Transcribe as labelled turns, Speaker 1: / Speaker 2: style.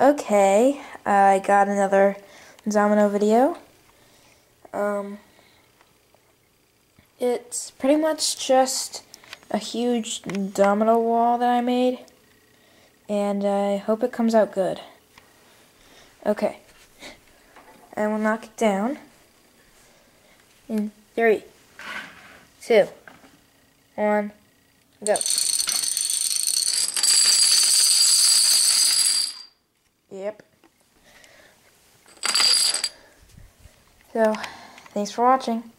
Speaker 1: Okay, I got another domino video. Um, it's pretty much just a huge domino wall that I made, and I hope it comes out good. Okay, I will knock it down in three, two, one, go. Yep. So, thanks for watching.